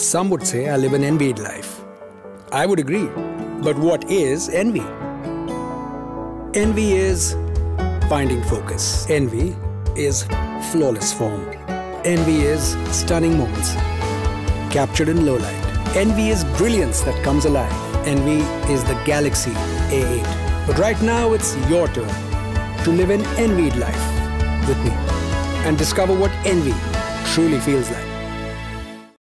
Some would say I live an envied life. I would agree. But what is envy? Envy is finding focus. Envy is flawless form. Envy is stunning moments captured in low light. Envy is brilliance that comes alive. Envy is the Galaxy A8. But right now it's your turn to live an envied life with me and discover what envy truly feels like.